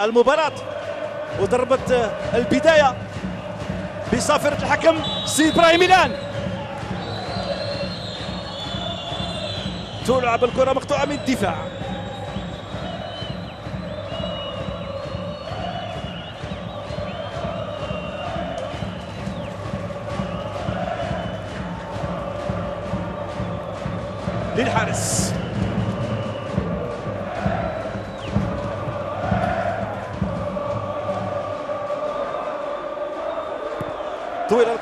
المباراة وضربة البداية بصافرة الحكم سي إبراهيم ميلان. تلعب الكرة مقطوعة من الدفاع. للحارس.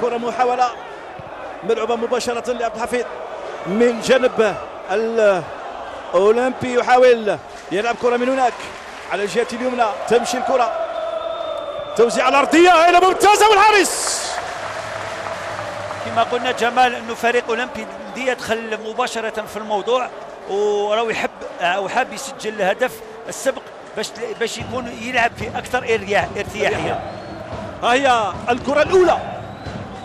طويلة الكرة محاولة ملعوبة مباشرة لعبد الحفيظ. من جانب الأولمبي يحاول يلعب كرة من هناك. على الجهة اليمنى تمشي الكرة. توزيع الأرضية. هنا ممتازة والحارس. كما قلنا جمال أنه فريق أولمبي دي يدخل مباشرة في الموضوع. وراه يحب أو حاب يسجل هدف السبق باش باش يكون يلعب في أكثر ارتياحية. ها هي الكرة الأولى.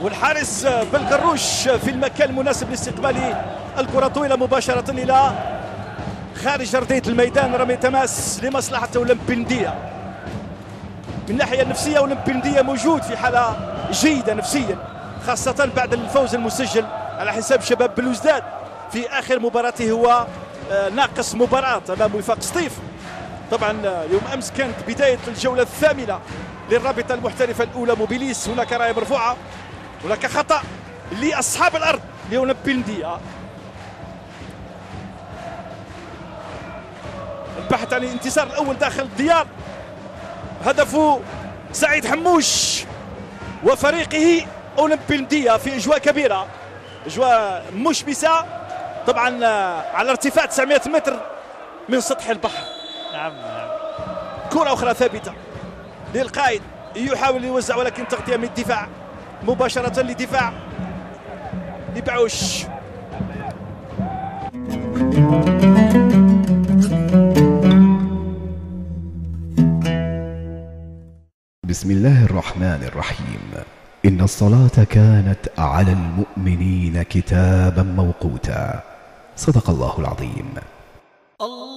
والحارس بالقروش في المكان المناسب لاستقبال الكرة طويلة مباشرة إلى خارج أرضية الميدان. رمي تماس لمصلحة أولمبيندية. من الناحيه النفسية أولمبيندية موجود في حالة جيدة نفسيا خاصة بعد الفوز المسجل على حساب شباب بلوزداد. في آخر مباراته هو آه، ناقص مباراة أمام وفاق سطيف. طبعا آه، يوم أمس كانت بداية الجولة الثامنة للرابطة المحترفة الأولى موبيليس. هناك راية مرفوعة. هناك خطأ لأصحاب الأرض. لأولمبينديا البحث عن الانتصار الأول داخل الديار. هدف سعيد حموش وفريقه أولمبيندية في أجواء كبيرة. أجواء مشمسة. طبعا آه، على ارتفاع 900 متر من سطح البحر. نعم نعم. كرة أخرى ثابتة للقائد يحاول يوزع ولكن تغطية من الدفاع. مباشرة لدفاع لبعوش. بسم الله الرحمن الرحيم. إن الصلاة كانت على المؤمنين كتابا موقوتا. صدق الله العظيم. الله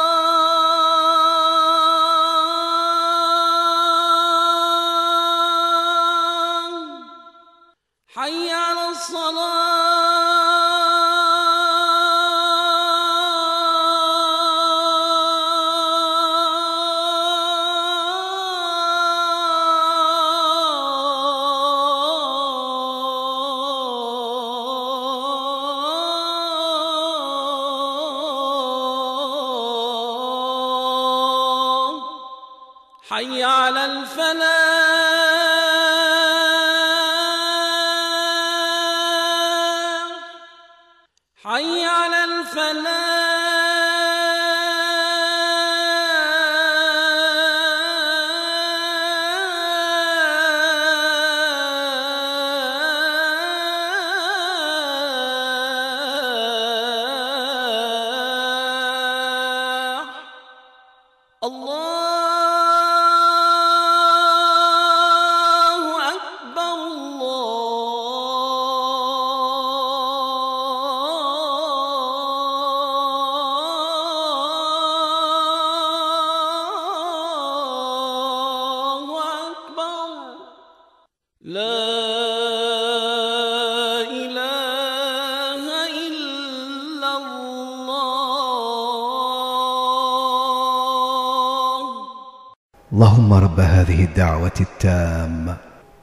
اللهم رب هذه الدعوة التامة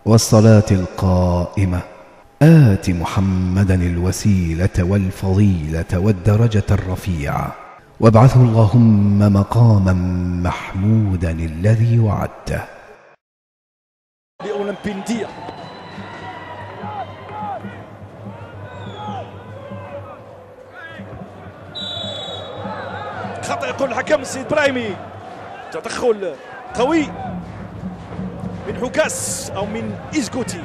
والصلاة القائمة. آت محمدا الوسيلة والفضيلة والدرجة الرفيعة. وابعثه اللهم مقاما محمودا الذي وعدته. خطأ يقول الحكم السيد إبراهيمي. تدخل. قوي من حكاس أو من إزكوتي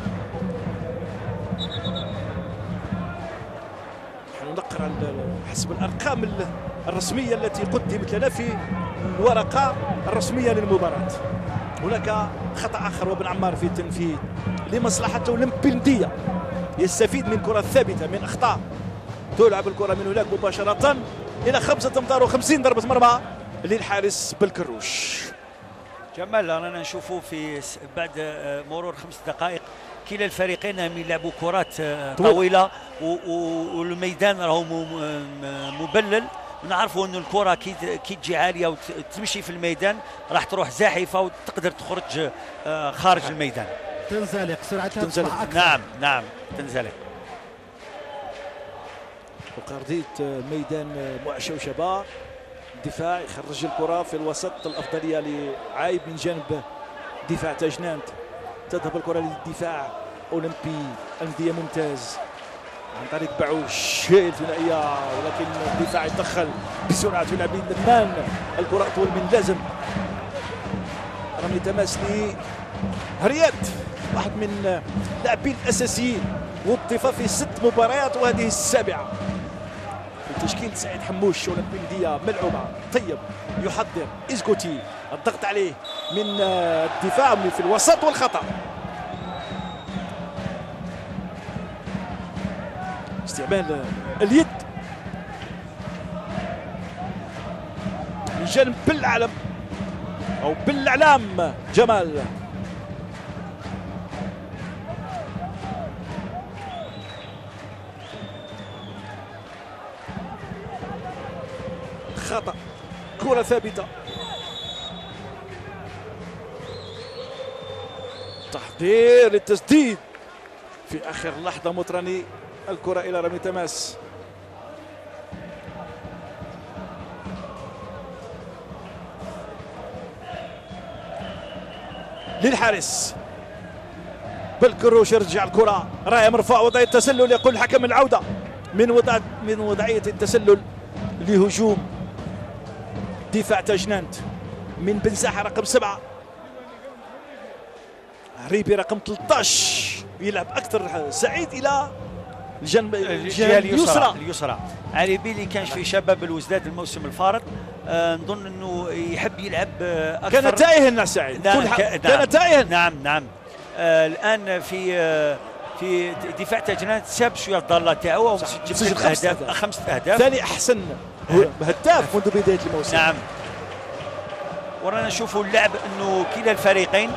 نحن نقرأ حسب الأرقام ال- الرسمية التي قدمت لنا في الورقة الرسمية للمباراة. هناك خطأ آخر وابن عمار في التنفيذ لمصلحة أولمبيندية. يستفيد من كرة ثابتة من أخطاء. تلعب الكرة من هناك مباشرة إلى خمسة أمتار وخمسين ضربة مرمى للحارس بالكروش جمال رانا نشوفوا في بعد آه، مرور خمس دقائق كلا الفريقين هم يلعبوا كرات آه، طويلة. طويله والميدان راهو مبلل. ونعرفوا إنه الكرة كي تجي عالية وتمشي في الميدان راح تروح زاحفة وتقدر تخرج آه، خارج الميدان. تنزلق سرعتها تنزلق. أكثر. نعم نعم تنزلق. وقردية ميدان معشوشبة دفاع يخرج الكرة في الوسط الأفضلية لعايب من جانب دفاع تاجنانت. تذهب الكرة للدفاع. أولمبي أندية ممتاز. عن طريق بعوش الثنائية ولكن الدفاع يتدخل بسرعة يلعب للمان الكرة أطول من لازم. رمي تماس لي. هريات واحد من اللاعبين الأساسيين وظف في ست مباريات وهذه السابعة. تشكيل سعيد حموش اولمبينديه ملعوبه طيب يحضر إزكوتي الضغط عليه من آه، الدفاع من في الوسط والخطأ. استعمال آه، اليد. من جانب بالعلم أو بالإعلام جمال. كرة ثابتة. تحضير للتسديد. في آخر لحظة مطرني الكرة إلى رمي تماس. للحارس. بالكروش يرجع الكرة. راية مرفوع وضعية التسلل. يقول حكم العودة. من وضع من وضعية التسلل لهجوم دفاع تاجنانت من بنزاحة رقم سبعة. ريبي رقم 13 يلعب أكثر سعيد إلى الجنب الجهة اليسرى. اليسرى. علي بيلي كان في شباب الوزداد الموسم الفارط. آه نظن إنه يحب يلعب آه أكثر. كان تائها سعيد. نعم كان تائها. نعم نعم. آه الآن في آه في دفاع تاجنات ساب شوية الضاله تاعو. وسجل خمسة أهداف. أهداف. خمسة أهداف. ثاني أحسن هداف منذ بداية الموسم. نعم. ورانا نشوفوا اللعب إنه كلا الفريقين.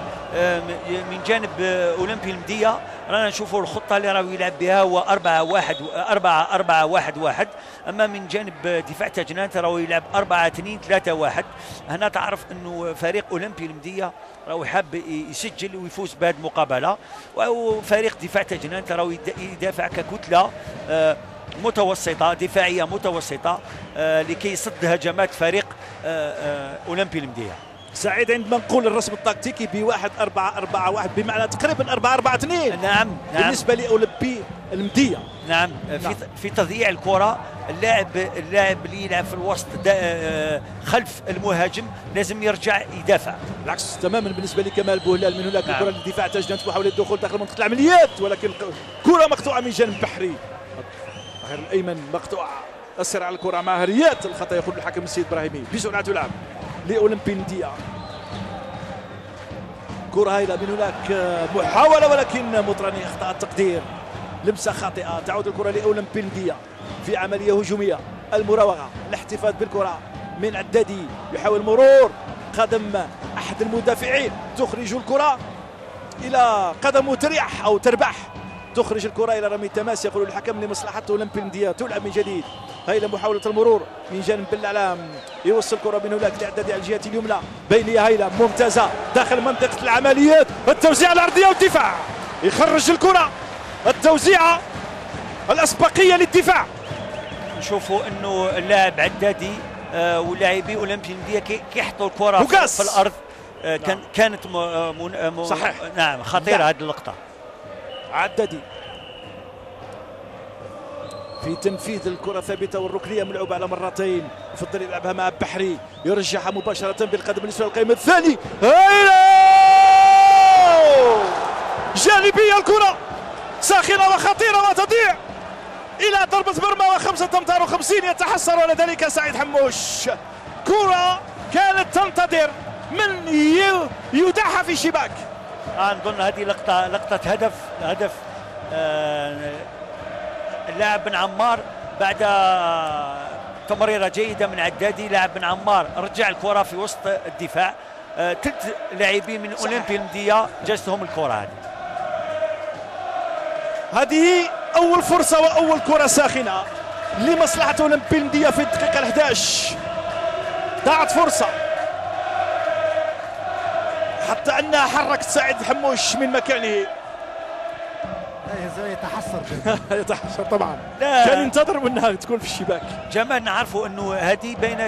من جانب آه، أولمبي المدية رانا نشوفوا الخطة اللي راهو يلعب بها هو 4 1 4 4 1 1 أما من جانب آه، دفاع تاجنات راهو يلعب 4 2 3 1 هنا تعرف أنه فريق أولمبي المدية راهو حاب يسجل ويفوز بهذه المقابلة. وفريق دفاع تاجنات راهو يد- يدافع ككتلة آه، متوسطة دفاعية متوسطة آه، لكي يصد هجمات فريق آه، آه، أولمبي المدية. سعيد عندما نقول الرسم التكتيكي بواحد أربعة أربعة واحد بمعنى تقريبا أربعة أربعة اثنين. نعم نعم. بالنسبة لأولمبي المدية. نعم. في نعم. في تضييع الكرة اللاعب اللاعب اللي يلعب في الوسط آه، خلف المهاجم لازم يرجع يدافع. بالعكس تماما بالنسبة لكمال بوهلال من هناك نعم. الكرة للدفاع تجنت محاولة الدخول داخل منطقة العمليات ولكن كرة مقطوعة من جانب بحري. الظهير الأيمن مقطوعة أسرع الكرة مع هريات الخطأ يقول الحكم السيد إبراهيمي. بسرعة تلعب. لأولمبي ندية كرة هايلة من هناك محاولة ولكن مطرني أخطأ التقدير. لمسة خاطئة تعود الكرة لأولمبي ندية في عملية هجومية المراوغة الاحتفاظ بالكرة من عدادي. يحاول مرور قدم أحد المدافعين تخرج الكرة إلى قدم تريح أو تربح. تخرج الكرة إلى رمي تماس يقول الحكم لمصلحة أولمبي ندية تلعب من جديد. هاي محاولة المرور من جانب بالإعلام يوصل الكرة من هناك لإعداد على الجهة اليمنى. بينية هايلة ممتازة داخل منطقة العمليات. التوزيع الأرضية والدفاع. يخرج الكرة. التوزيعة الأسبقية للدفاع. نشوفوا إنه اللاعب عدادي آه، ولاعبي أولمبي المدية كي- كيحطوا الكرة في, الأرض. آه، كان كانت م... آه،. آه، م... صحيح. نعم خطيرة نعم. هذه اللقطة. عددي في تنفيذ الكرة ثابتة والركنية ملعوبة على مرتين. يفضل يلعبها مع بحري يرجعها مباشرة بالقدم اليسرى القائم الثاني. هيلا جانبية الكرة. ساخنة وخطيرة وتضيع. إلى ضربة مرمى وخمسة أمتار وخمسين يتحسر على ذلك سعيد حموش. كرة كانت تنتظر من يدعها في الشباك آه نظن هذه لقطه لقطة هدف هدف آه، اللاعب بن عمار بعد تمريرة جيدة من عدادي لاعب بن عمار رجع الكرة في وسط الدفاع. آه، ثلاث لاعبين من. اولمبي المديه جازتهم الكرة هذه. هذه أول فرصة وأول كرة ساخنة لمصلحة أولمبي المدية في الدقيقة ال 11 ضاعت فرصة. حتى أنها حركت سعيد حموش من مكانه. يتحسر يتحسر طبعا. لا. كان ينتظر منها تكون في الشباك. جمال نعرفوا إنه هذه بين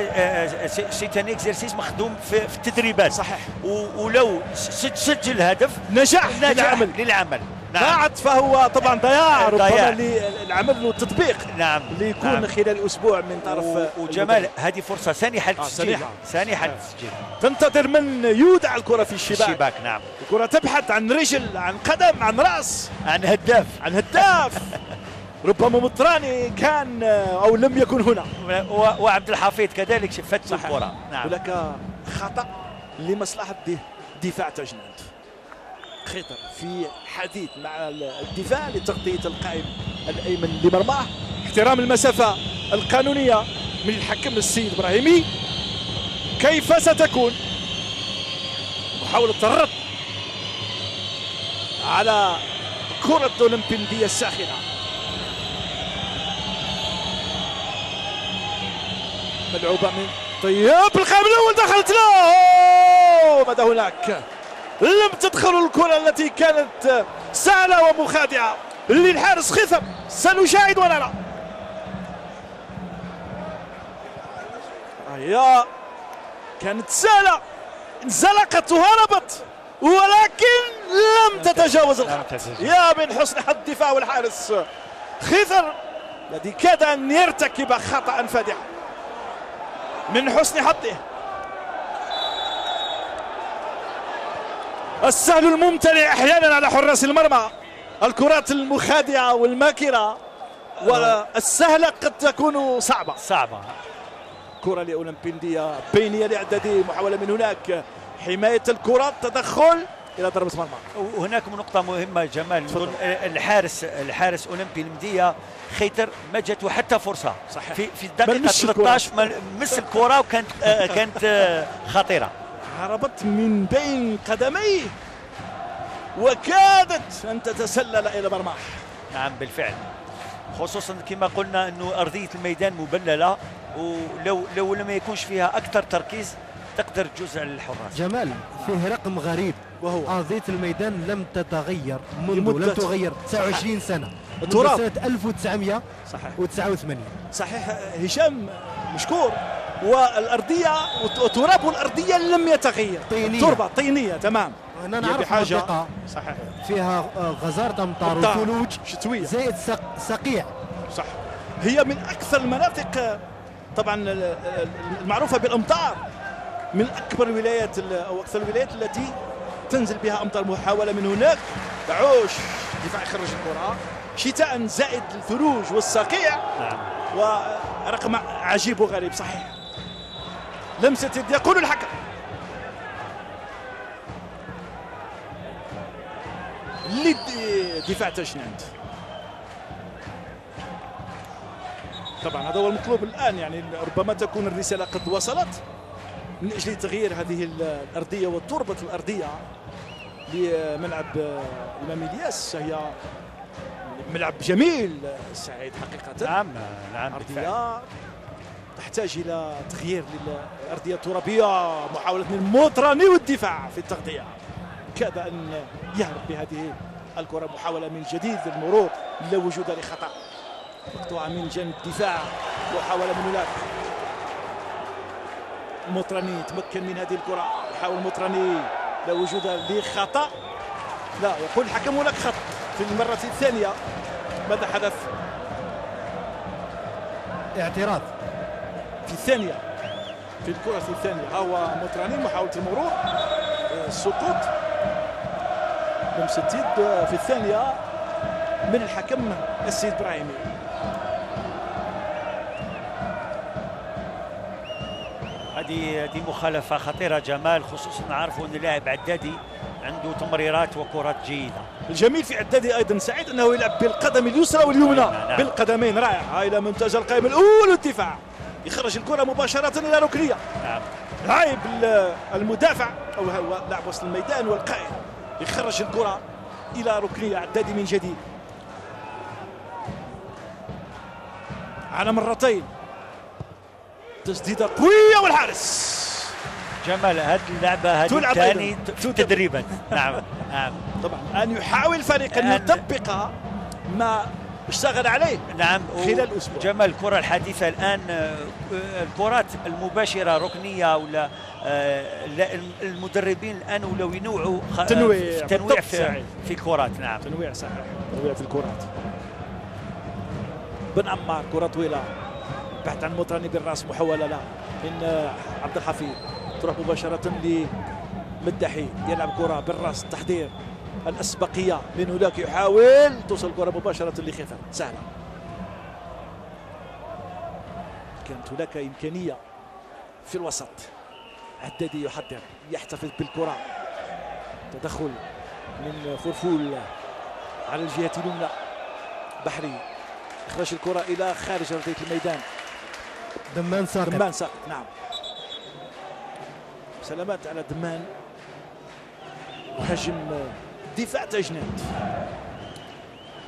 سيتان إكزرسيس مخدوم في, في التدريبات. صحيح. و- ولو س- سجل هدف نجاح نجاح للعمل. للعمل. نعم. ضاعت فهو طبعا ضياع. ربما للعمل والتطبيق نعم. اللي يكون نعم. خلال أسبوع من طرف و- وجمال هذه فرصة سانحه للتسجيل سانحة. سانحه للتسجيل تنتظر من يودع الكرة في الشباك. الشباك نعم. الكرة تبحث عن رجل عن قدم عن رأس. عن هداف. عن هداف. ربما مطراني كان أو لم يكن هنا. و- وعبد الحفيظ كذلك شفت. الكرة. نعم. هناك خطأ لمصلحة دفاع تجناد. خطر في حديث مع الدفاع لتغطية القائم الأيمن لمرماه. احترام المسافة القانونية من الحكم السيد إبراهيمي. كيف ستكون؟ محاوله الرد على كرة أولمبيندية الساخنة. ملعوبة من طيب القائم الأول دخلت له. ماذا هناك؟ لم تدخل الكرة التي كانت سهلة ومخادعة. للحارس خثم. سنشاهد ونرى هي كانت سهلة. انزلقت وهربت. ولكن لم تتجاوز الخط. يا من حسن حظ الدفاع والحارس خثر الذي كاد أن يرتكب خطأ فادحا. من حسن حظه. السهل الممتلئ أحيانا على حراس المرمى. الكرات المخادعة والماكرة. والسهلة قد تكون صعبة. صعبة. كرة لأولمبيندية. بينية لإعدادي محاولة من هناك. حماية الكرة تدخل إلى ضربة مرمى. وهناك نقطة مهمة جمال. نظن الحارس الحارس أولمبي المدية خيتر ما جاته حتى فرصة. صحيح. في في الكرة. 13 مل- مس الكرة وكانت آه، كانت آه، خطيرة. هربت من بين قدميه وكادت أن تتسلل إلى مرماه نعم بالفعل. خصوصا كما قلنا أنه أرضية الميدان مبللة ولو لو لم يكونش فيها أكثر تركيز تقدر تجوز على الحراس. جمال فيه رقم غريب. وهو؟ أرضية الميدان لم تتغير منذ لمدة- لم تغير 29 سنة. التراب. سنة 1989 صحيح. صحيح هشام مشكور. والأرضية وتراب الأرضية لم يتغير. طينية. تربة طينية تمام. هي نعرف بحاجة منطقة صحيح. فيها آه، غزارة أمطار أمطار وثلوج شتوية. زائد صقيع صح. هي من أكثر المناطق طبعا المعروفة بالأمطار. من أكبر الولايات أو أكثر الولايات التي تنزل بها أمطار محاولة من هناك. دعوش دفاع يخرج الكرة. شتاء زائد الثلوج والصقيع نعم. ورقم عجيب وغريب صحيح. لمسة يد يقول الحكم. لدفاع تشنانت طبعا هذا هو المطلوب الآن يعني ربما تكون الرسالة قد وصلت من أجل تغيير هذه الأرضية وتربة الأرضية لملعب الإمام إلياس. هي ملعب جميل سعيد حقيقة. نعم نعم. أرضية. تحتاج إلى تغيير للأرضية الترابية محاولة من موتراني والدفاع في التغطية. كاد أن يهرب بهذه الكرة محاولة من جديد للمرور لا وجود لخطأ. مقطوعه من جانب الدفاع محاولة من هناك. موتراني تمكن من هذه الكرة. يحاول موتراني لا وجود لخطأ. لا يقول الحكم هناك خطأ. في المرة الثانية ماذا حدث؟ اعتراض. في الثانية. في الكرة الثانية. ها هو موتراني محاولة المرور. آه، السقوط لمسة يد آه، في الثانية من الحكم السيد إبراهيمي. هذه هذه مخالفة خطيرة جمال خصوصا نعرفوا أن اللاعب عدادي عنده تمريرات وكرات جيدة. الجميل في عدادي أيضا سعيد أنه يلعب بالقدم اليسرى واليمنى. نعم. بالقدمين رائع. هاي إلى ممتازه القائمة الاولى الدفاع يخرج الكرة مباشرة إلى ركنية. نعم. عايب ال- المدافع أو هو لاعب وسط الميدان والقائد. يخرج الكرة إلى ركنية عدادي من جديد. على مرتين. تسديدة قوية والحارس. جمال هذه اللعبة هذه تلعب ثاني أيضاً. في تلعب. تدريبا نعم نعم. طبعا. أن يحاول الفريق ان أن- يطبق ما اشتغل عليه. نعم خلال أسبوع. جمال الكرة الحديثة الآن آه، آه، الكرات المباشرة ركنية ولا آه، المدربين الآن ولاو ينوعوا خ- تنويع، في تنويع في, سعيد. في الكرات نعم. تنويع صحيح. تنويع في الكرات. بن عمار كرة طويلة بحث عن مطراني بالراس محولة لا. من آه، عبد الحفيظ تروح مباشرة لمدحي يلعب كرة بالراس تحضير. الأسبقية. من هناك يحاول. توصل الكرة مباشرة لخفر سهلة. كانت هناك إمكانية في الوسط. عدادي يحضر يحتفظ بالكرة. تدخل من فرفول على الجهة اليمنى. بحري. إخراج الكرة إلى خارج أرضية الميدان. دمان ساقط. دمان ساقط. نعم. سلامات على دمان. مهاجم دفاع تجنيد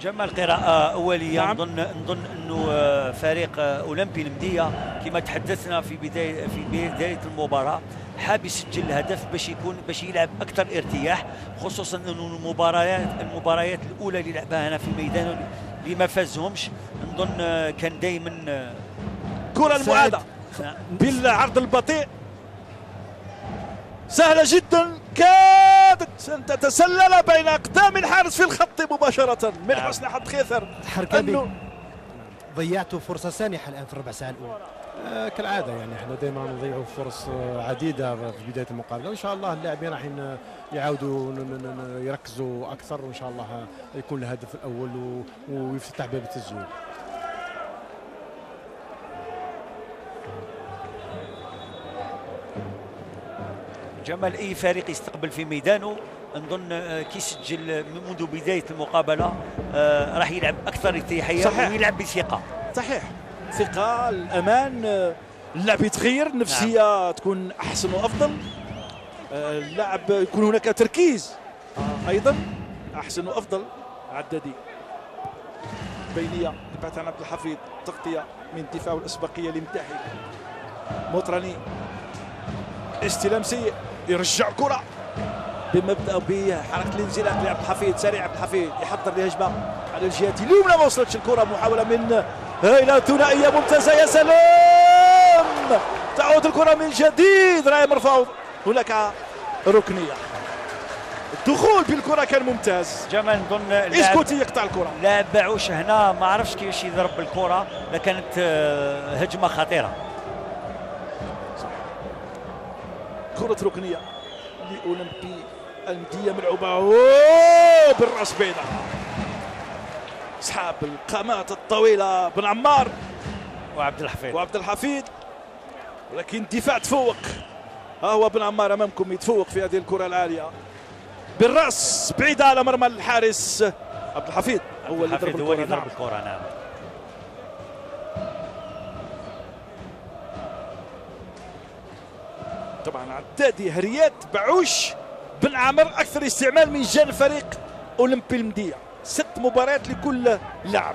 جمال قراءة أولية. نعم. نظن نظن أنه آه، فريق آه، أولمبي المدية كما تحدثنا في بداية في بداية المباراة حاب يسجل الهدف باش يكون باش يلعب أكثر ارتياح خصوصا أنه المباريات المباريات الأولى اللي لعبها هنا في الميدان اللي ما فازهمش. نظن آه، كان دائما كرة المعادة. بالعرض البطيء. سهلة جدا. كادت أن تتسلل بين أقدام الحارس في الخط مباشرة. من نعم. حسن حظ خيثر. حركبي أنه ضيعتوا فرصة سانحة الآن في الربع ساعة الأولى. آه، كالعادة يعني إحنا دائما نضيعوا فرص آه، عديدة في بداية المقابلة. وإن شاء الله اللاعبين راح يعاودوا يركزوا أكثر وإن شاء الله يكون الهدف الأول ويفتح باب التسجيل. جمال أي فريق يستقبل في ميدانه؟ نظن آه، كي يسجل منذ بداية المقابلة آه، راح يلعب أكثر ارتياحية صحيح. ويلعب بثقة. صحيح. ثقة الأمان آه، اللعب يتغير النفسية تكون أحسن وأفضل. آه، اللعب يكون هناك تركيز أيضا أحسن وأفضل. عددي بينية البحث عن عبد الحفيظ. تغطية من الدفاع والأسبقية لمداحي موطراني. استلام سيء. يرجع كرة. بمبدأ بحركة الانزلاق لعبد الحفيظ سريع عبد الحفيظ يحضر لهجمة على الجهة اليمنى ما وصلتش الكرة محاولة من إلى ثنائيه ممتازة. يا سلام! تعود الكرة من جديد راي مرفوض هناك ركنية. الدخول بالكرة كان ممتاز. جمال نظن إسكوتي يقطع الكرة. لاعب باعوش هنا ما عرفش كيفاش يضرب بالكرة لكانت آه، هجمة خطيرة. كرة ركنية لأولمبي المدية ملعوبة. بالرأس بعيدة أصحاب القامات الطويلة. بن عمار وعبد الحفيظ وعبد الحفيظ ولكن الدفاع تفوق. ها هو بن عمار أمامكم يتفوق في هذه الكرة العالية. بالرأس بعيدة على مرمى الحارس عبد الحفيظ هو اللي ضرب اللي الكرة نعم. عدادي هريات بعوش بن عمر أكثر استعمال من جانب فريق أولمبي المدية ست مباريات لكل لاعب.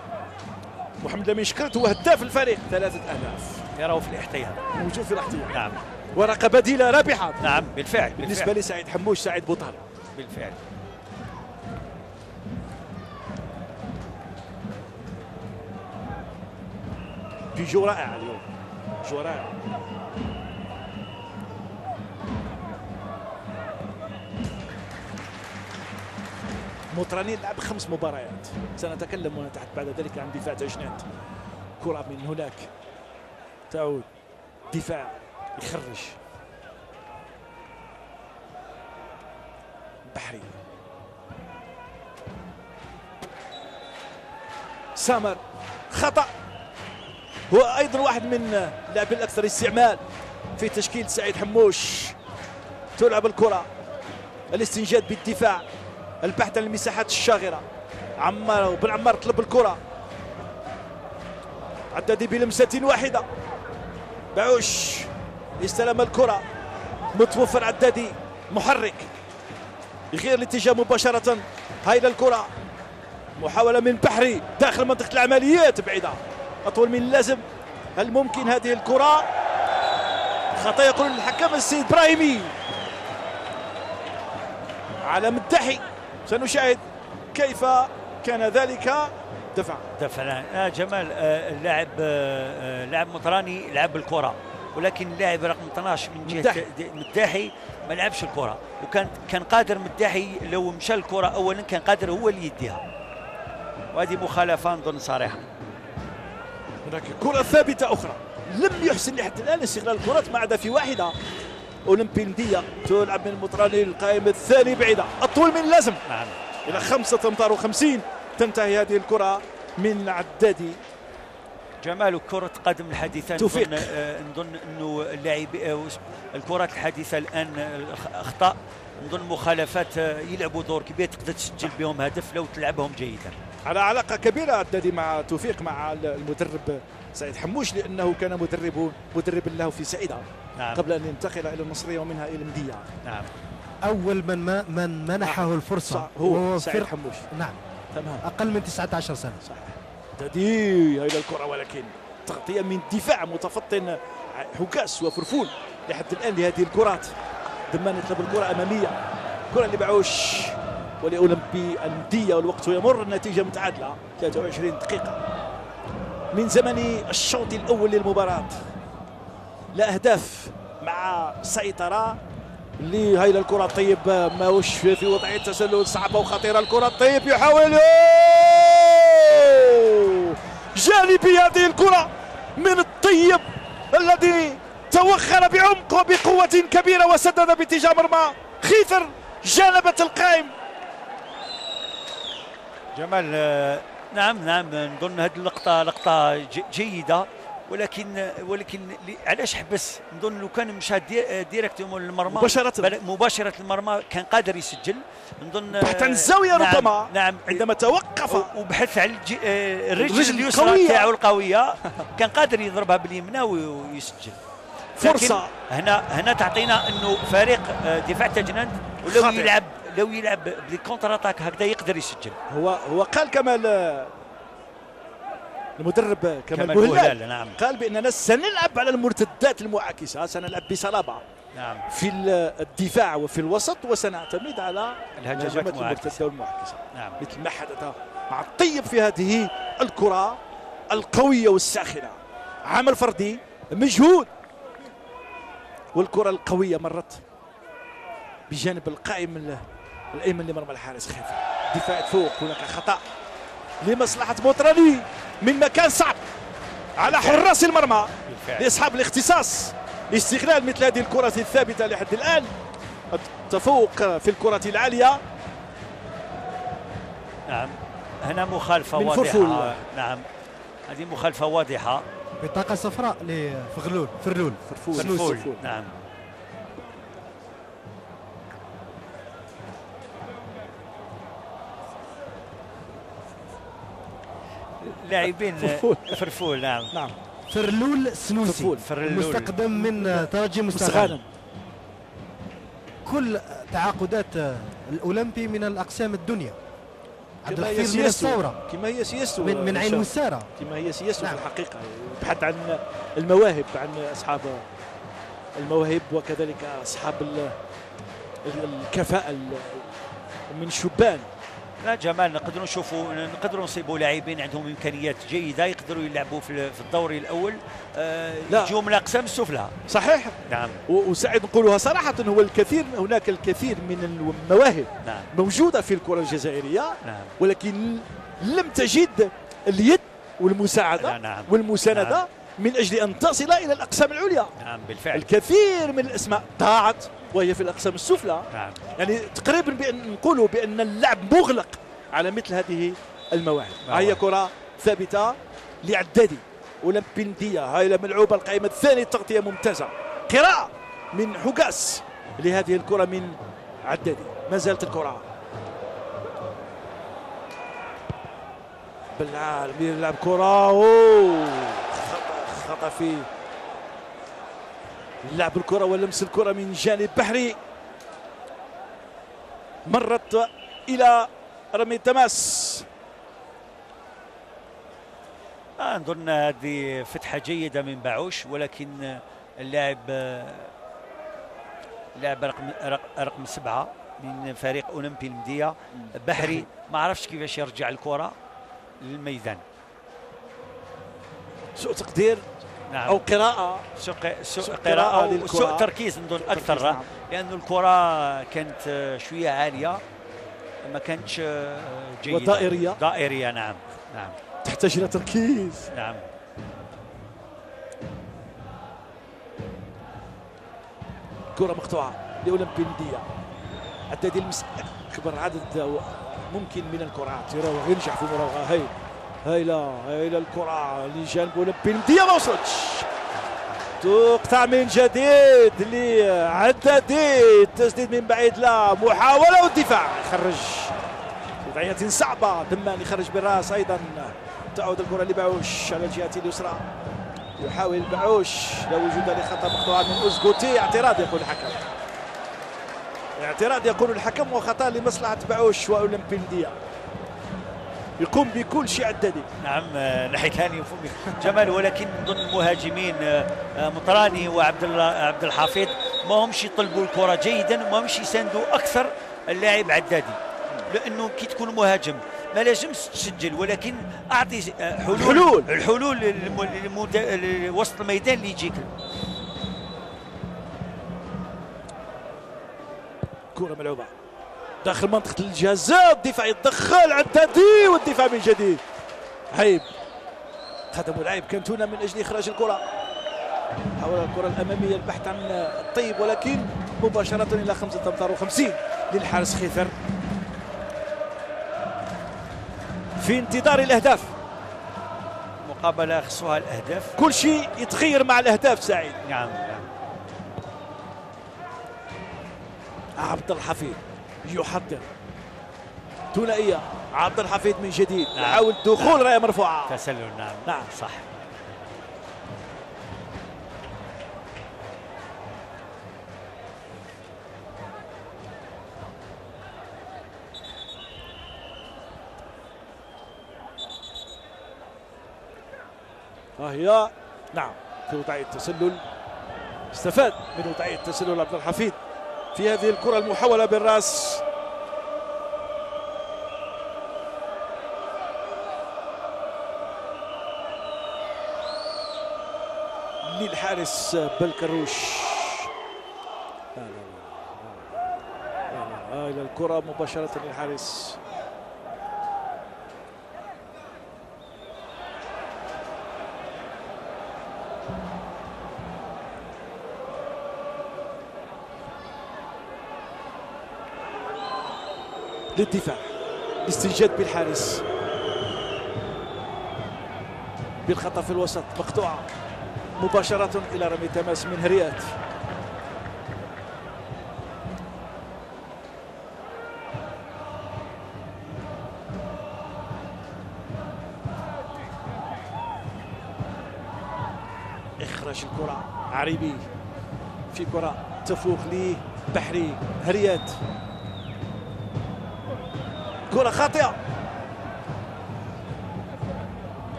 محمد لمين شكرت هو هداف الفريق. ثلاثة أهداف يراه في الاحتياط موجود في الاحتياط. نعم. ورقة بديلة رابحة. نعم بالفعل بالنسبة بالفعل لسعيد حموش سعيد بوطال بالفعل. بيجو رائع اليوم. جو رائع مطراني لعب خمس مباريات. سنتكلم هنا تحت بعد ذلك عن دفاع تجنات كرة من هناك تعود. دفاع يخرج. بحري. سامر خطأ. هو أيضا واحد من اللاعبين الأكثر استعمال في تشكيل سعيد حموش. تلعب الكرة. الاستنجاد بالدفاع. البحث عن المساحات الشاغرة. عمار وبن عمار طلب الكرة. عدادي بلمسة واحدة. بعوش. استلم الكرة. متوفر عدادي. محرك. يغير الاتجاه مباشرة. هاي الكره محاولة من بحري. داخل منطقة العمليات بعيدة. أطول من اللازم. هل ممكن هذه الكرة؟ خطأ يقول الحكم السيد إبراهيمي. على مدحي. سنشاهد كيف كان ذلك. دفع. دفع. آه جمال آه اللاعب آه آه، لاعب مطراني لعب الكره ولكن اللاعب رقم 12 من جهة مداحي. مداحي ما لعبش الكرة وكان كان قادر مداحي لو مشى الكرة اولا كان قادر هو اللي يديها وهذه مخالفة نظن صريحة. هناك كرة ثابتة أخرى. لم يحسن لحد الآن استغلال الكرات ما عدا في واحدة. أولمبي المدية تلعب من المطراني القائم الثاني بعيدة. أطول من اللازم نعم. إلى خمسة أمتار وخمسين تنتهي هذه الكرة من عدادي جمال كرة قدم الحديثة. توفيق. نظن, آه، نظن أنه اللاعب آه، الكرات الحديثة الآن آه، اخطاء نظن مخالفات يلعبوا دور كبير تقدر تسجل بهم هدف لو تلعبهم جيدا. على علاقة كبيرة عدادي مع توفيق مع المدرب سعيد حموش لأنه كان مدرب مدرب له في سعيدة. نعم. قبل أن ينتقل إلى النصرية ومنها إلى المدية نعم. أول من ما من منحه الفرصة. صح هو سعيد فرق- حموش. نعم. تمام. أقل من 19 سنة. صحيح تدي هذه الكرة ولكن تغطية من دفاع متفطن حكاس وفرفول لحد الآن لهذه الكرات. دمان يطلب الكرة أمامية. كرة لبعوش ولأولمبي المدية والوقت يمر النتيجة متعادلة. 23 دقيقة. من زمن الشوط الأول للمباراة. لا أهداف مع سيطرة لهاي الكرة طيب ماوش في وضعية تسلل صعبة وخطيرة الكرة طيب يحاول. جانبي هذه الكرة من الطيب الذي توخر بعمق وبقوة كبيرة وسدد باتجاه مرمى خيثر جانبت القائم. جمال آه، نعم نعم نظن هذه اللقطة لقطة ج- جيدة. ولكن ولكن علاش حبس نظن لو كان مشى دي- ديريكتومون للمرمى مباشرة. بل- مباشرة للمرمى كان قادر يسجل نظن بحث عن الزاوية نعم ربما نعم عندما توقف وبحث على الج- آه، الرجل الرجل اليسرى. تاعو القوية كان قادر يضربها باليمنى وي- ويسجل فرصة. هنا هنا تعطينا إنه فريق آه، دفاع تاجنانت ولو. يلعب لو يلعب بال contre-attaque هكذا يقدر يسجل هو هو قال كمال آه، المدرب كمال بوهلال نعم. قال بأننا سنلعب على المرتدات المعاكسة سنلعب بصلابة. نعم. في ال- الدفاع وفي الوسط وسنعتمد على الهجمات. المرتدة والمعاكسة. نعم. مثل ما حدث مع الطيب في هذه الكرة القوية والساخنة. عمل فردي مجهود والكرة القوية مرت بجانب القائم ال- الأيمن لمرمى الحارس خيفي دفاع فوق هناك خطأ. لمصلحة بوتراني من مكان صعب على حراس المرمى. لإصحاب الاختصاص لاستغلال مثل هذه الكرة الثابتة لحد الآن. التفوق في الكرة العالية. نعم. هنا مخالفة من واضحة. فرفول. نعم. هذه مخالفة واضحة. بطاقة صفراء لفغلول فرلول. فرفول فرفول. فرفول. نعم. لاعبين فرفول. فرفول نعم نعم فرلول سنوسي فرفول. فرلول. مستقدم من ترجي مستغانم كل تعاقدات الأولمبي من الأقسام الدنيا عبد كما هي الحفيظ من سياسته الثورة كما هي سياسته من, من عين هشام. وساره كما هي سياسته نعم. في الحقيقة يبحث عن المواهب عن أصحاب المواهب وكذلك أصحاب ال- ال- الكفاءة ال- من شبان لا جمال نقدروا نشوفوا نقدروا نصيبوا لاعبين عندهم إمكانيات جيدة يقدروا يلعبوا في الدوري الأول. لا. يجوا من الاقسام السفلى صحيح. نعم. وسعيد نقولها صراحة هو الكثير هناك الكثير من المواهب نعم. موجودة في الكرة الجزائرية نعم. ولكن لم تجد اليد والمساعدة نعم. والمساندة نعم. من أجل أن تصل إلى الأقسام العليا. نعم بالفعل. الكثير من الأسماء ضاعت. وهي في الأقسام السفلى. نعم. يعني تقريبا بأن نقولوا بأن اللعب مغلق على مثل هذه المواهب. نعم. هي كرة ثابتة لعدادي أولمبيندية. هاي ملعوبه القائمة الثانية تغطيه ممتازة. قراءة من حجاس لهذه الكرة من عدادي ما زالت الكرة. بالعالم يلعب كرة؟ أوه. خطأ خطأ في لعب الكرة ولمس الكرة من جانب بحري. مرت إلى رمي التماس. آه، نظن هذه فتحة جيدة من باعوش ولكن اللاعب اللاعب رقم رق- رقم سبعة من فريق أولمبي المدية بحري. ما عرفش كيفاش يرجع الكرة للميدان. سوء تقدير. نعم. أو قراءة. سوء ق- سوء سوء تركيز نظن أكثر. نعم. لأن الكرة كانت شوية عالية ما كانتش آه، جيدة. ودائرية. دائرية نعم. نعم. تحتاج إلى تركيز. نعم. كرة مقطوعة لاولمبي عداد يلمس أكبر عدد ممكن من الكرات. يراوغ ينجح في المراوغه هاي. هايله هايله الكرة لجانب اولمبي المديه ما وصلتش تقطع من جديد لعدادي التسديد من بعيد لا محاولة والدفاع يخرج. وضعية صعبة دمان يخرج بالراس أيضا. تعود الكرة لبعوش على الجهة اليسرى. يحاول بعوش لا وجود لخطأ مقطوعة من أوزغوتي. اعتراض يقول الحكم. اعتراض يقول الحكم وخطأ لمصلحة بعوش وأولمبي يقوم بكل شيء عدادي نعم ناحيه ثانية فمي جمال ولكن نظن المهاجمين آه، آه، مطراني وعبد عبد الحفيظ ما همش يطلبوا الكرة جيدا ما همش يساندوا أكثر اللاعب عدادي. لأنه كي تكون مهاجم ما لازمش تسجل ولكن أعطي آه، حلول. الحلول. الحلول لوسط الميدان اللي يجيك. كرة ملعوبة. داخل منطقة الجزاء الدفاع يتدخل عدادي والدفاع من جديد. عيب. قدم العيب. كانت هنا من أجل إخراج الكرة. حاول الكرة الأمامية البحث عن الطيب ولكن مباشرة إلى خمسة أمتار وخمسين للحارس خيثر في انتظار الأهداف. مقابلة خصوها الأهداف. كل شيء يتغير مع الأهداف سعيد. نعم نعم. عبد الحفيظ. يحضر ثنائية. عبد الحفيظ من جديد. نعم. يحاول دخول راية مرفوعة تسلل نعم. نعم. صح. هي. نعم. في وضعية تسلل استفاد من وضعية تسلل عبد الحفيظ في هذه الكرة المحولة بالرأس. لا. آه، إلى الكرة مباشرة للحارس. للدفاع. الاستنجاد بالحارس. بالخطأ في الوسط. مقطوعه مباشرة إلى رمي تماس من هريات. إخراج الكرة عريبي. في كرة تفوق لبحري هريات. كرة خاطئة.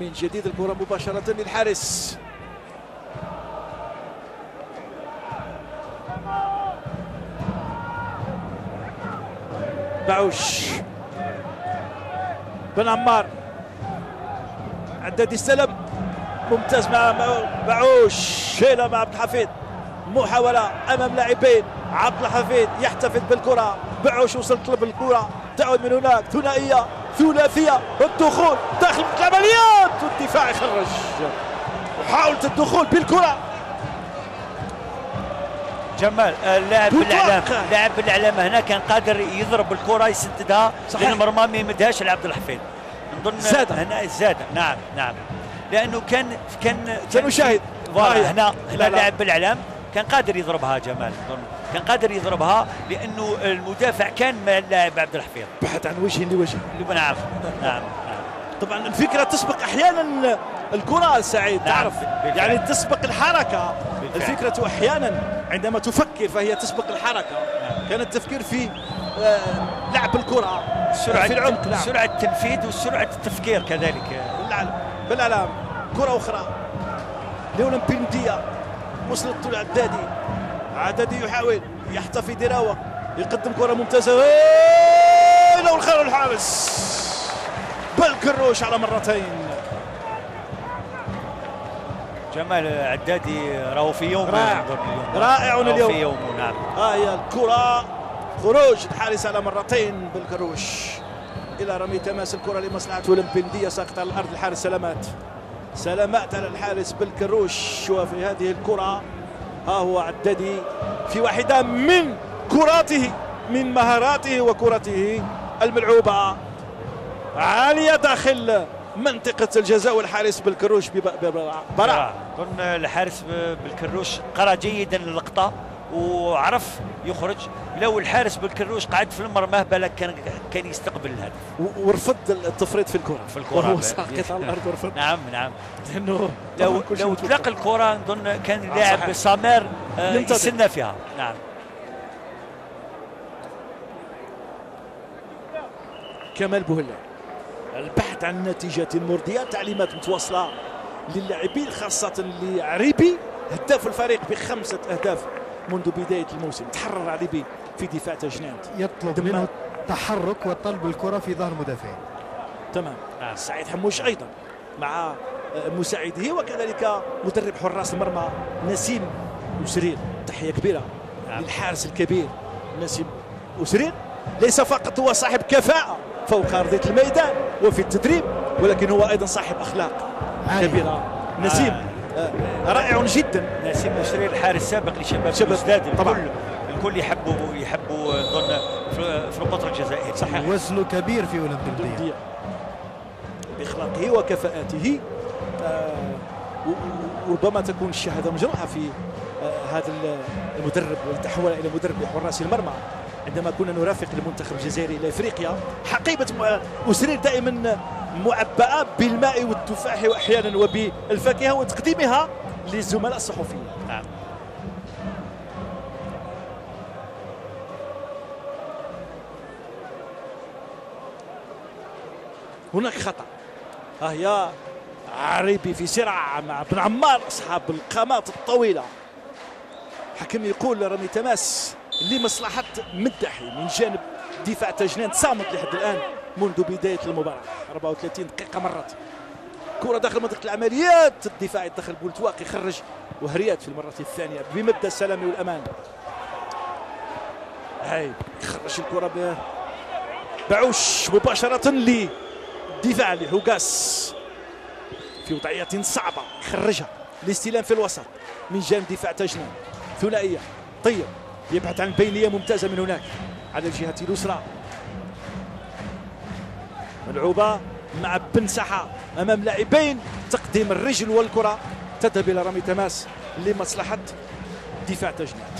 من جديد الكرة مباشرة للحارس. بعوش. بن عمار. عداد السلم. ممتاز مع بعوش. شيلة مع عبد الحفيظ. محاولة أمام لاعبين. عبد الحفيظ يحتفظ بالكرة. بعوش وصل طلب الكرة تعود من هناك. ثنائية. ثلاثية. الدخول. داخل العمليات والدفاع يخرج محاولة الدخول بالكرة جمال آه، اللاعب. بالإعلام اللاعب بالإعلام هنا كان قادر يضرب الكره يسددها صحيح. للمرمى ما يمدهاش لعبد الحفيظ نظن زاد. هنا زاد نعم نعم لأنه كان كان سنشاهد. فوالا. هنا هنا لا. اللاعب بالإعلام كان قادر يضربها جمال نظن كان قادر يضربها لأنه المدافع كان مع اللاعب عبد الحفيظ بحث عن وجه لوجه نعم نعم طبعا الفكرة تسبق أحيانا الكرة سعيد نعم، تعرف. يعني تسبق الحركة. بالفعل. الفكرة أحيانا عندما تفكر فهي تسبق الحركة. كان التفكير في آه، لعب الكرة سرعة في العمق نعم. سرعة التنفيذ وسرعة التفكير كذلك. بالعلم بالعلام كرة أخرى. لأولمبي ندية وصلت العدادي عدادي يحاول يحتفي يراوغ يقدم كرة ممتازة. إيه، لو الخير الحارس. بل كروش على مرتين. جمال عدادي راهو في يوم. رائع. رائع اليوم. في يوم نعم. ها هي الكرة خروج الحارس على مرتين. بالكروش إلى رمي تماس الكرة لمصلحة أولمبي ندية ساقطة على الأرض الحارس سلامات. سلامات على الحارس بالكروش وفي هذه الكرة؟ ها هو عددي في واحدة من كراته من مهاراته وكرته الملعوبة. عالية داخل منطقة الجزاء والحارس بالكروش بب- براعة اظن الحارس بالكروش قرأ جيدا اللقطه وعرف يخرج. لو الحارس بالكروش قعد في المرمى بالك كان كان يستقبل الهدف. ورفض التفريط في الكرة. في الكرة. وهو ساقط على الأرض ورفض. نعم نعم. لأنه لو لو. تلقى الكرة نظن كان آه، اللاعب صحيح. سامر آه،. يستنى فيها. نعم. كمال بوهلا البحث عن نتيجة مرضية. تعليمات متواصلة للاعبين خاصة لعريبي. هداف الفريق بخمسة أهداف منذ بداية الموسم. تحرر عريبي في دفاع تجناد يطلب. منه التحرك وطلب الكرة في ظهر مدافعين تمام. آه. سعيد حموش أيضا مع آه، مساعده. وكذلك مدرب حراس المرمى نسيم وسرير تحية كبيرة نعم. للحارس الكبير نسيم وسرير ليس فقط هو صاحب كفاءة فوق أرضية الميدان وفي التدريب ولكن هو أيضا صاحب أخلاق عالية. كبيرة. نسيم. آه، رائع جدا. نسيم مشري الحارس السابق لشباب شباب. طبعاً. الكل الكل يحبوا يحبوا نظن في في القطر الجزائري. صحيح. وزنه كبير في أولمبيا. الدية بإخلاقه وكفاءاته آه، وربما تكون الشهادة مجروحة في آه، هذا ال- المدرب والتحول إلى مدرب لحراس المرمى. عندما كنا نرافق المنتخب الجزائري إلى إفريقيا حقيبة م- أسرير دائما معبأة بالماء والتفاح وأحيانا وبالفاكهة وتقديمها للزملاء الصحفيين. هناك خطأ. ها هي عريبي في صراع مع بن عمار أصحاب القامات الطويلة. حكم يقول رمي تماس. لمصلحة مدحي من جانب دفاع تجنان صامت لحد الآن منذ بداية المباراة. 34 دقيقة مرت. كرة داخل منطقة العمليات الدفاع يدخل بولتواق يخرج وهريات في المرة الثانية بمبدأ السلام والأمان. هاي يخرج الكرة بعوش مباشرة لدفاع لهوغاس. في وضعية صعبة خرجها الاستلام في الوسط من جانب دفاع تجنان ثنائية طيب. يبحث عن بينية ممتازة من هناك. على الجهة اليسرى. ملعوبة مع بن سحا أمام لاعبين تقديم الرجل والكرة. تذهب إلى رمي تماس لمصلحة دفاع تجناد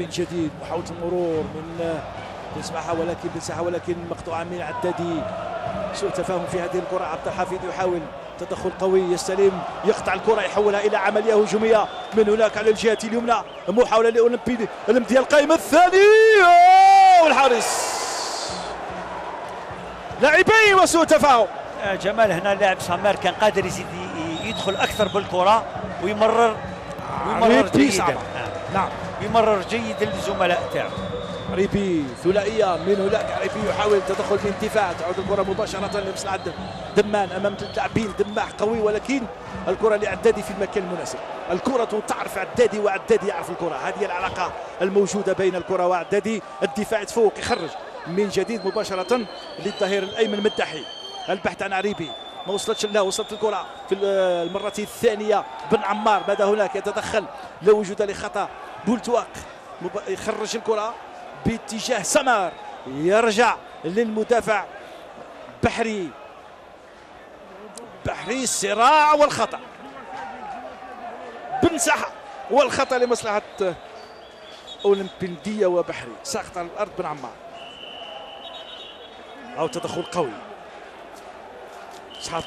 من جديد محاولة المرور من بن سماحة ولكن بن سحا ولكن مقطوعة من عدادي. سوء تفاهم في هذه الكرة. عبد الحفيظ يحاول تدخل قوي يستلم يقطع الكرة يحولها إلى عملية هجومية. من هناك على الجهة اليمنى محاولة لأولمبي الامتياز القائمة الثانية! والحارس! لاعبي وسوء تفاهم! آه، جمال هنا اللاعب سامر كان قادر يزيد يدخل أكثر بالكرة ويمرر ويمرر ريبي جيدا. صعبة. نعم. نعم. يمرر جيدا للزملاء تاعو. ريبي ثنائية من هناك. ريبي يحاول التدخل الدفاع تعود الكرة مباشرة لمصلحه دمان أمام ثلاث لاعبين دماح قوي ولكن الكرة لعدادي في المكان المناسب. الكرة تعرف عدادي وعدادي يعرف الكرة. هذه العلاقة الموجودة بين الكرة وعدادي. الدفاع يتفوق يخرج من جديد مباشرة للظهير الأيمن مدحي البحث عن عريبي ما وصلتش لا وصلت الكرة في المرة الثانية. بن عمار ماذا هناك؟ يتدخل. لا وجود لخطأ. بولتواك. يخرج الكرة. باتجاه سمار. يرجع للمدافع بحري. بحري الصراع والخطأ. بن سحة والخطأ لمصلحة أولمبيندية وبحري. ساقط على الأرض بن عمار. أو تدخل قوي.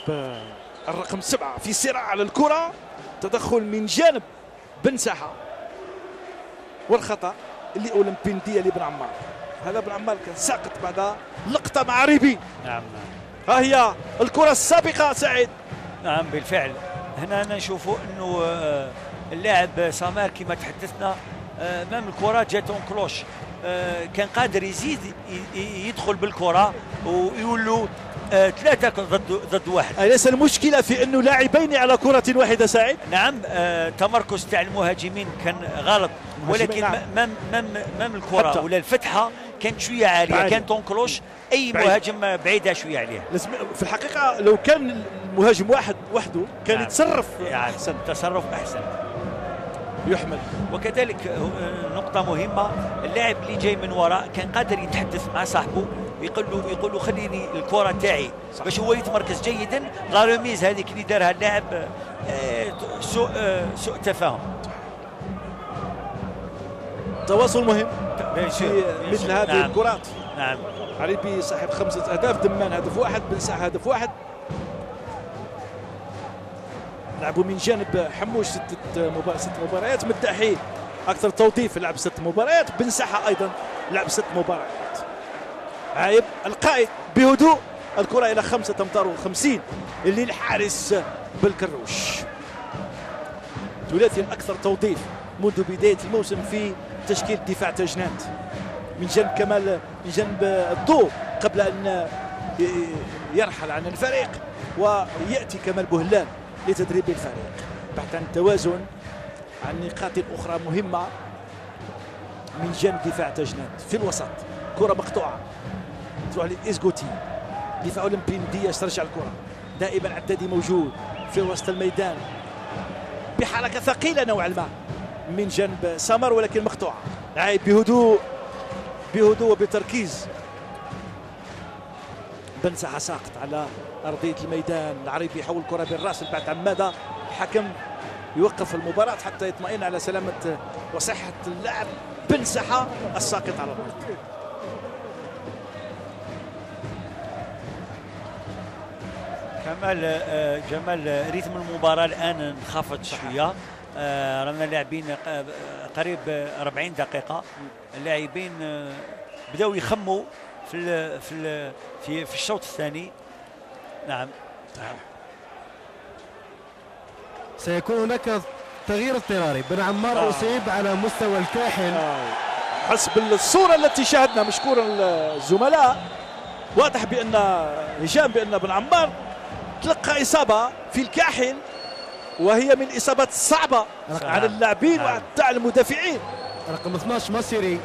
آه، الرقم سبعة في صراع على الكرة. تدخل من جانب بن ساحة. والخطأ. اللي أولمبيندية لبن عمار. هذا بن عمار كان ساقط بعد لقطة مع ريبي. نعم. ها هي الكرة السابقة سعيد. نعم بالفعل. هنا نشوفوا إنه آه، اللاعب سامر كما تحدثنا آه، أمام الكرة جاتون كلوش. آه، كان قادر يزيد يدخل بالكرة ويولوا ثلاثة ضد ضد واحد أليس المشكلة في أنه لاعبين على كرة واحدة سعيد نعم آه، تمركز تاع المهاجمين كان غلط ولكن نعم. مام مام مام الكرة حتى. ولا الفتحة كانت شوية عالية عالية. كان تون كلوش أي بعيد. مهاجم بعيدة شوية عليها لازم في الحقيقة لو كان المهاجم واحد وحده كان نعم. يتصرف يعني أحسن تصرف أحسن يحمل وكذلك آه، نقطة مهمة اللاعب اللي جاي من وراء كان قادر يتحدث مع صاحبه يقول له يقول له خليني الكرة تاعي. باش هو يتمركز جيدا لا ريميز هذيك اللي دارها اللاعب آه، سوء آه، سوء تفاهم. تواصل مهم في مثل. هذه نعم. الكرات. نعم. عريبي صاحب خمسة أهداف دمان هدف واحد بن هدف واحد. لعبوا من جانب حموش ستة مبار... ست مباريات مداحي أكثر توظيف لعب ست مباريات بن ساحة أيضا لعب ست مباريات. عايب القائد بهدوء. الكرة إلى خمسة أمتار وخمسين اللي الحارس بالكروش. ثلاثي الأكثر توظيف منذ بداية الموسم في تشكيل دفاع تجنات من جانب كمال من جانب الضوء قبل ي- يرحل عن الفريق ويأتي كمال بوهلان لتدريب الفريق. بحث عن التوازن عن نقاط أخرى مهمة من جانب دفاع تجنات في الوسط كرة مقطوعة. تروح لإزغوتي دفاع اولمبيندية ترجع الكرة. دائما عدادي موجود في وسط الميدان. بحركة ثقيلة نوعا ما من جانب سمر ولكن مقطوعة. لعب بهدوء بهدوء وبتركيز. بن ساقط على أرضية الميدان. العريبي يحول الكرة بالرأس بعد عمادة الحكم يوقف المباراة حتى يطمئن على سلامة وصحة اللاعب. بن ساحة الساقط على الأرض. كمال آه، جمال ريتم المباراة الآن انخفض شوية. آه، رانا لاعبين ق- قريب 40 دقيقة. اللاعبين آه، بداوا يخموا في ال في ال في في الشوط الثاني. نعم. سيكون هناك تغيير اضطراري بن عمار آه. أصيب على مستوى الكاحل. حسب الصورة التي شاهدنا مشكورا الزملاء واضح بأن هشام بأن بن عمار تلقى إصابة في الكاحل وهي من الإصابات الصعبة نعم. على اللاعبين نعم. وحتى على المدافعين رقم 12 مصيري